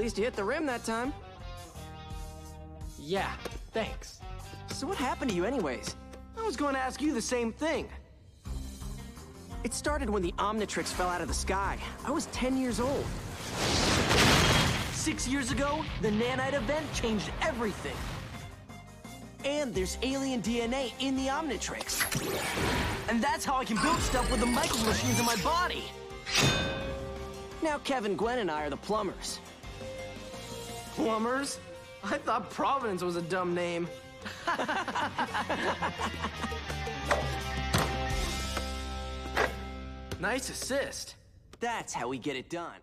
least you hit the rim that time. Yeah, thanks. So what happened to you anyways? I was going to ask you the same thing. It started when the Omnitrix fell out of the sky. I was 10 years old. Six years ago, the Nanite event changed everything. And there's alien DNA in the Omnitrix. And that's how I can build stuff with the micro machines in my body. Now Kevin, Gwen, and I are the plumbers. Plumbers? I thought Providence was a dumb name. nice assist. That's how we get it done.